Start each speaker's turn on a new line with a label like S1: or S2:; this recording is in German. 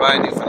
S1: by Newfoundland.